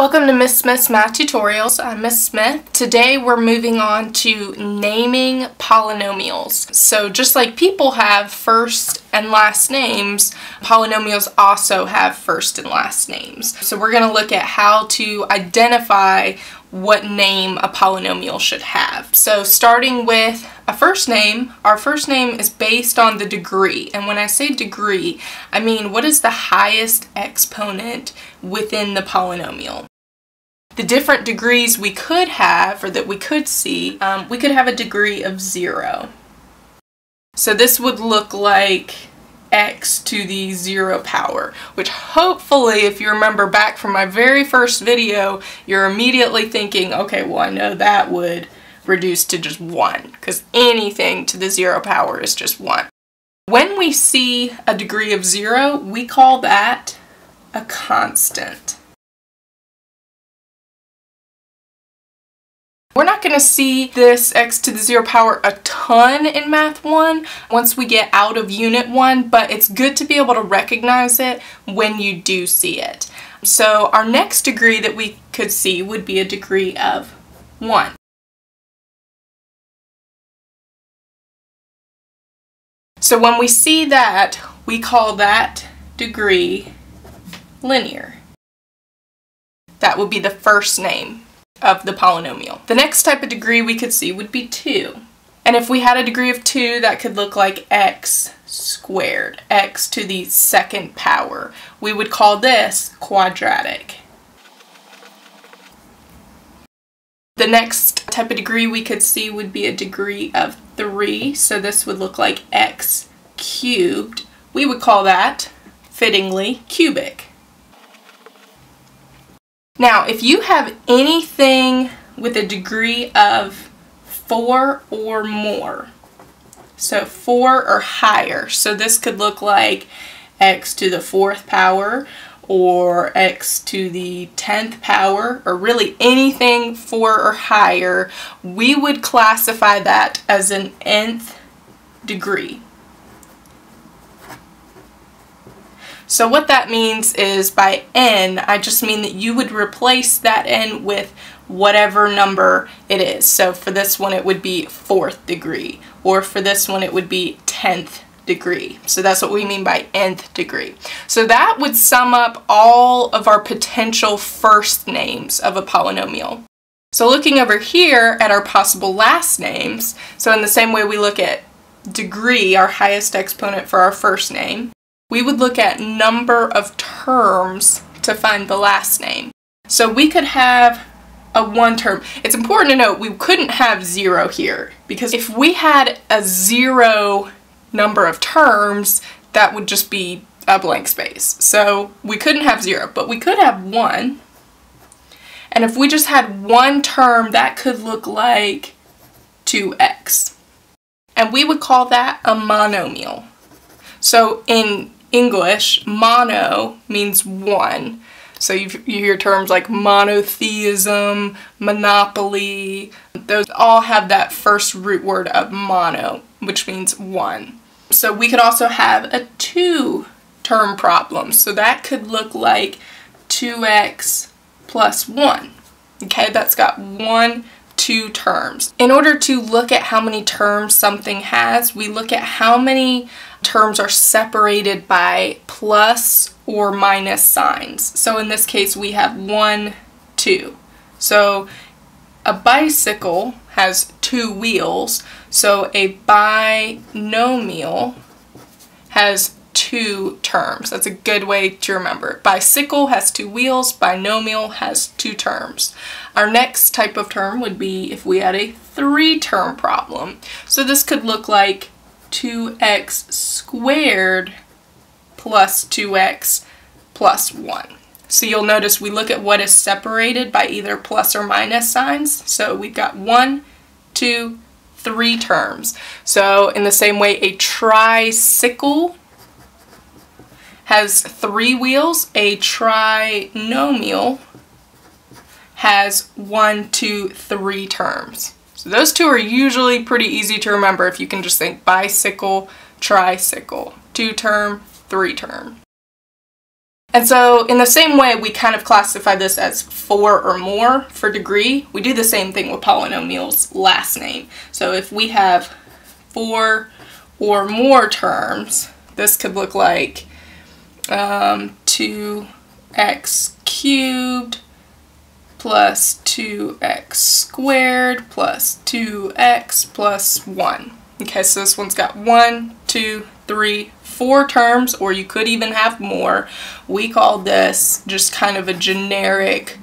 Welcome to Miss Smith's Math Tutorials. I'm Miss Smith. Today we're moving on to naming polynomials. So just like people have first and last names, polynomials also have first and last names. So we're going to look at how to identify what name a polynomial should have. So starting with a first name, our first name is based on the degree. And when I say degree, I mean what is the highest exponent within the polynomial the different degrees we could have, or that we could see, um, we could have a degree of zero. So this would look like x to the zero power, which hopefully, if you remember back from my very first video, you're immediately thinking, okay, well, I know that would reduce to just one, because anything to the zero power is just one. When we see a degree of zero, we call that a constant. We're not going to see this x to the 0 power a ton in Math 1 once we get out of Unit 1, but it's good to be able to recognize it when you do see it. So our next degree that we could see would be a degree of 1. So when we see that, we call that degree linear. That would be the first name of the polynomial. The next type of degree we could see would be 2. And if we had a degree of 2, that could look like x squared, x to the second power. We would call this quadratic. The next type of degree we could see would be a degree of 3, so this would look like x cubed. We would call that, fittingly, cubic. Now, if you have anything with a degree of 4 or more, so 4 or higher, so this could look like x to the fourth power or x to the 10th power, or really anything 4 or higher, we would classify that as an nth degree. So what that means is by n, I just mean that you would replace that n with whatever number it is. So for this one it would be fourth degree, or for this one it would be 10th degree. So that's what we mean by nth degree. So that would sum up all of our potential first names of a polynomial. So looking over here at our possible last names, so in the same way we look at degree, our highest exponent for our first name, we would look at number of terms to find the last name. So we could have a one term. It's important to note we couldn't have zero here because if we had a zero number of terms, that would just be a blank space. So we couldn't have zero, but we could have one. And if we just had one term, that could look like 2x. And we would call that a monomial. So in English, mono means one. So you hear terms like monotheism, monopoly, those all have that first root word of mono, which means one. So we could also have a two term problem. So that could look like 2x plus 1. Okay, that's got one, two terms. In order to look at how many terms something has, we look at how many terms are separated by plus or minus signs. So in this case we have 1, 2. So a bicycle has two wheels, so a binomial has two terms. That's a good way to remember. Bicycle has two wheels, binomial has two terms. Our next type of term would be if we had a three-term problem. So this could look like 2x squared plus 2x plus 1. So you'll notice we look at what is separated by either plus or minus signs. So we've got one, two, three terms. So in the same way, a tricycle has three wheels. A trinomial has one, two, three terms. So those two are usually pretty easy to remember if you can just think bicycle, tricycle, two term, three term. And so in the same way we kind of classify this as four or more for degree, we do the same thing with polynomials last name. So if we have four or more terms, this could look like um, 2x cubed plus 2x squared plus 2x plus 1. Okay, so this one's got one, two, three, four terms, or you could even have more. We call this just kind of a generic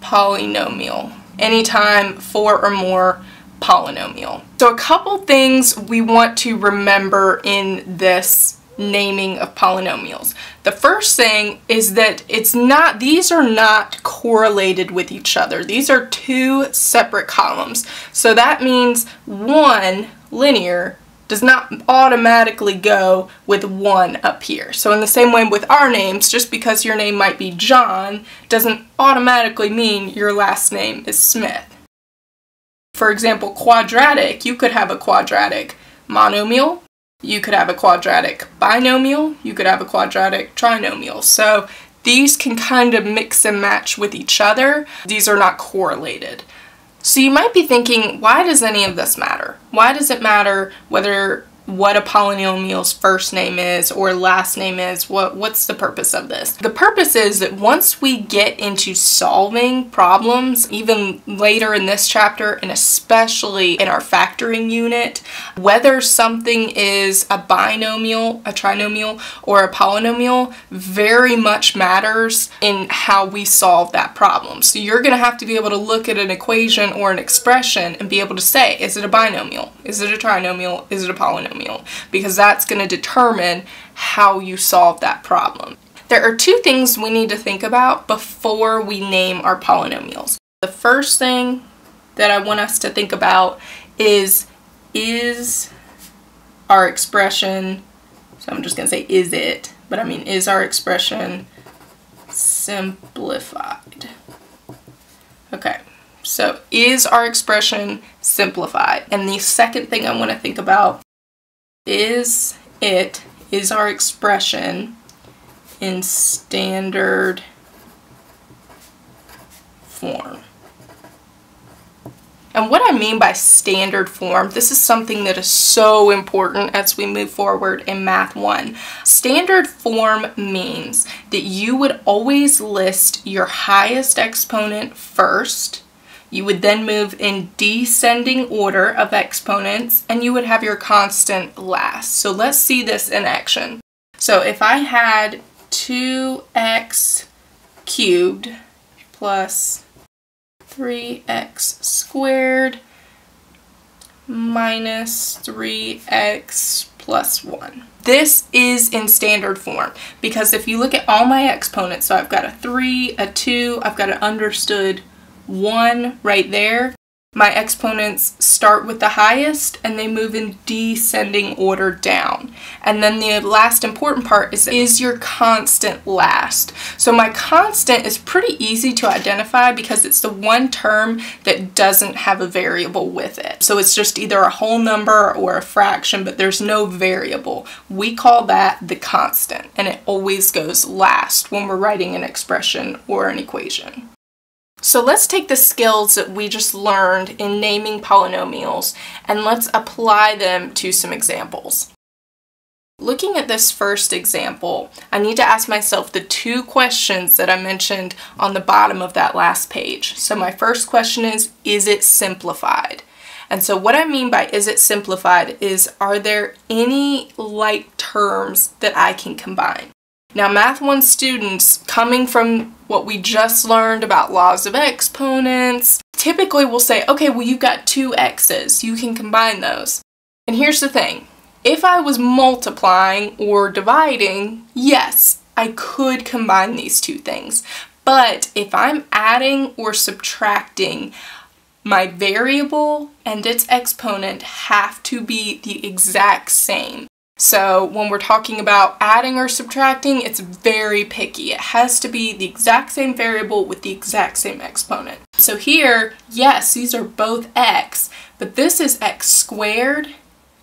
polynomial. Anytime four or more polynomial. So a couple things we want to remember in this naming of polynomials. The first thing is that it's not, these are not correlated with each other. These are two separate columns. So that means one linear does not automatically go with one up here. So in the same way with our names, just because your name might be John doesn't automatically mean your last name is Smith. For example, quadratic, you could have a quadratic monomial, you could have a quadratic binomial, you could have a quadratic trinomial. So these can kind of mix and match with each other. These are not correlated. So you might be thinking, why does any of this matter? Why does it matter whether what a polynomial's first name is or last name is. What What's the purpose of this? The purpose is that once we get into solving problems, even later in this chapter and especially in our factoring unit, whether something is a binomial, a trinomial, or a polynomial very much matters in how we solve that problem. So you're going to have to be able to look at an equation or an expression and be able to say, is it a binomial? Is it a trinomial? Is it a polynomial? Polynomial because that's going to determine how you solve that problem. There are two things we need to think about before we name our polynomials. The first thing that I want us to think about is, is our expression, so I'm just going to say is it, but I mean is our expression simplified? Okay, so is our expression simplified? And the second thing I want to think about is it is our expression in standard form. And what I mean by standard form, this is something that is so important as we move forward in Math 1. Standard form means that you would always list your highest exponent first, you would then move in descending order of exponents and you would have your constant last. So let's see this in action. So if I had 2x cubed plus 3x squared minus 3x plus 1. This is in standard form because if you look at all my exponents, so I've got a 3, a 2, I've got an understood 1 right there, my exponents start with the highest and they move in descending order down. And then the last important part is, is your constant last. So my constant is pretty easy to identify because it's the one term that doesn't have a variable with it. So it's just either a whole number or a fraction, but there's no variable. We call that the constant and it always goes last when we're writing an expression or an equation. So let's take the skills that we just learned in naming polynomials and let's apply them to some examples. Looking at this first example, I need to ask myself the two questions that I mentioned on the bottom of that last page. So my first question is, is it simplified? And so what I mean by is it simplified is, are there any like terms that I can combine? Now Math 1 students, coming from what we just learned about laws of exponents, typically we'll say, okay, well you've got two x's, you can combine those. And here's the thing, if I was multiplying or dividing, yes, I could combine these two things. But if I'm adding or subtracting, my variable and its exponent have to be the exact same. So when we're talking about adding or subtracting, it's very picky. It has to be the exact same variable with the exact same exponent. So here, yes, these are both x, but this is x squared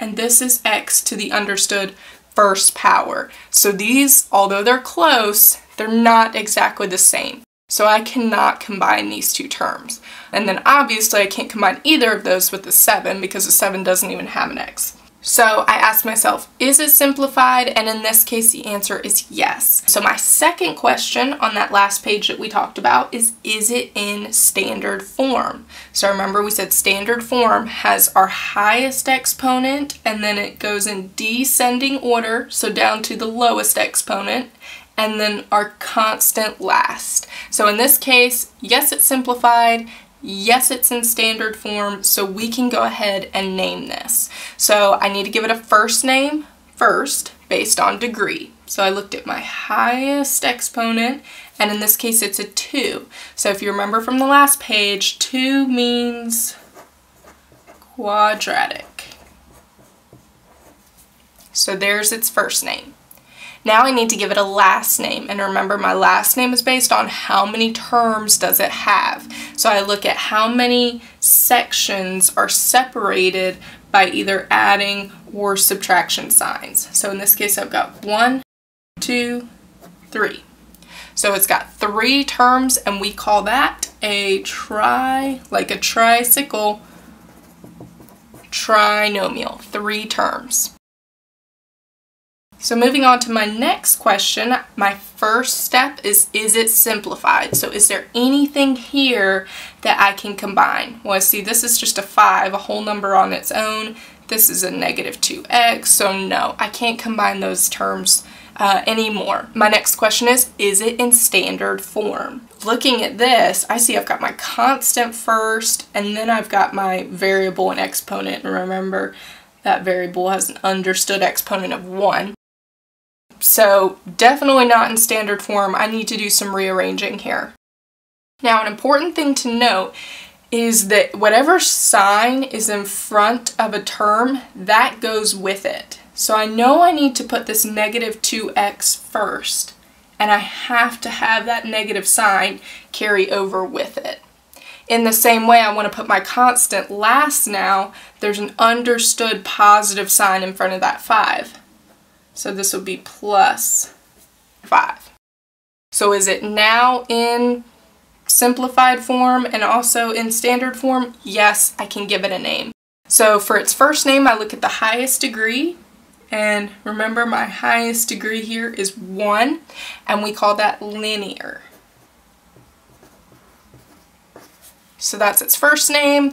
and this is x to the understood first power. So these, although they're close, They're not exactly the same. So I cannot combine these two terms. And then obviously I can't combine either of those with the 7 because the 7 doesn't even have an x. So I asked myself, is it simplified? And in this case, the answer is yes. So my second question on that last page that we talked about is, is it in standard form? So remember we said standard form has our highest exponent and then it goes in descending order, so down to the lowest exponent, and then our constant last. So in this case, yes, it's simplified, Yes, it's in standard form, so we can go ahead and name this. So I need to give it a first name first, based on degree. So I looked at my highest exponent, and in this case it's a 2. So if you remember from the last page, 2 means quadratic. So there's its first name. Now I need to give it a last name and remember my last name is based on how many terms does it have. So I look at how many sections are separated by either adding or subtraction signs. So in this case I've got one, two, three. So it's got three terms and we call that a tri, like a tricycle trinomial, three terms. So moving on to my next question, my first step is, is it simplified? So is there anything here that I can combine? Well, see this is just a 5, a whole number on its own. This is a negative 2x, so no, I can't combine those terms uh, anymore. My next question is, is it in standard form? Looking at this, I see I've got my constant first, and then I've got my variable and exponent. And remember, that variable has an understood exponent of 1. So definitely not in standard form. I need to do some rearranging here. Now an important thing to note is that whatever sign is in front of a term, that goes with it. So I know I need to put this negative 2x first, and I have to have that negative sign carry over with it. In the same way, I want to put my constant last now, there's an understood positive sign in front of that 5. So this would be plus 5. So is it now in simplified form and also in standard form? Yes, I can give it a name. So for its first name, I look at the highest degree. And remember, my highest degree here is 1, and we call that linear. So that's its first name.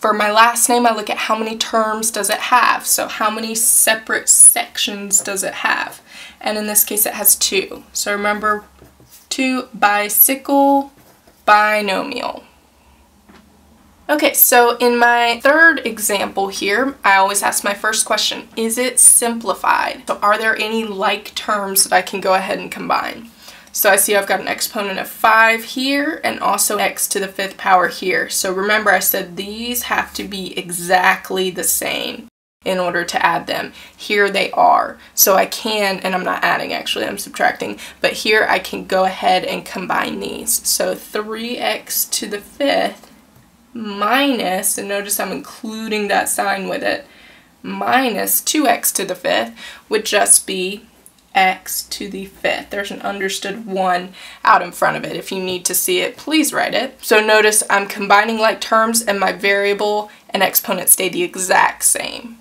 For my last name, I look at how many terms does it have. So how many separate sections does it have? And in this case, it has two. So remember, two bicycle binomial. Okay, so in my third example here, I always ask my first question, is it simplified? So are there any like terms that I can go ahead and combine? So I see I've got an exponent of 5 here and also x to the fifth power here. So remember I said these have to be exactly the same in order to add them. Here they are. So I can, and I'm not adding actually, I'm subtracting, but here I can go ahead and combine these. So 3x to the fifth minus, and notice I'm including that sign with it, minus 2x to the fifth would just be x to the fifth. There's an understood 1 out in front of it. If you need to see it, please write it. So notice I'm combining like terms and my variable and exponent stay the exact same.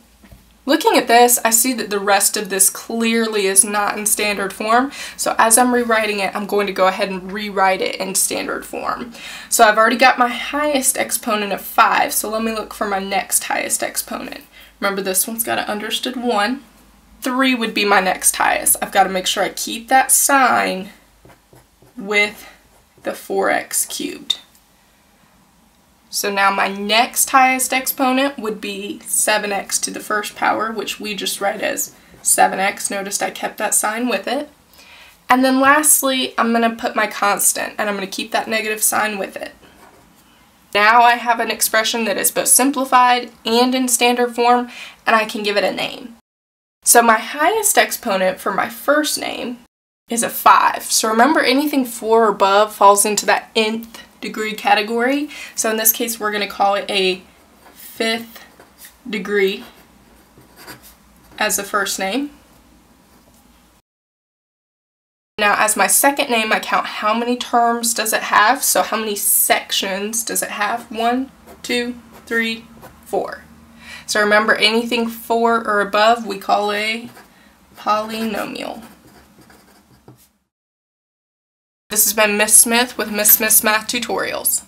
Looking at this, I see that the rest of this clearly is not in standard form, so as I'm rewriting it, I'm going to go ahead and rewrite it in standard form. So I've already got my highest exponent of 5, so let me look for my next highest exponent. Remember this one's got an understood 1, 3 would be my next highest. I've got to make sure I keep that sign with the 4x cubed. So now my next highest exponent would be 7x to the first power, which we just write as 7x. Noticed I kept that sign with it. And then lastly, I'm going to put my constant, and I'm going to keep that negative sign with it. Now I have an expression that is both simplified and in standard form, and I can give it a name. So my highest exponent for my first name is a 5. So remember anything 4 or above falls into that nth degree category. So in this case we're going to call it a fifth degree as a first name. Now as my second name, I count how many terms does it have. So how many sections does it have? One, two, three, four. So remember anything four or above we call a polynomial. This has been Miss Smith with Miss Smith's Math Tutorials.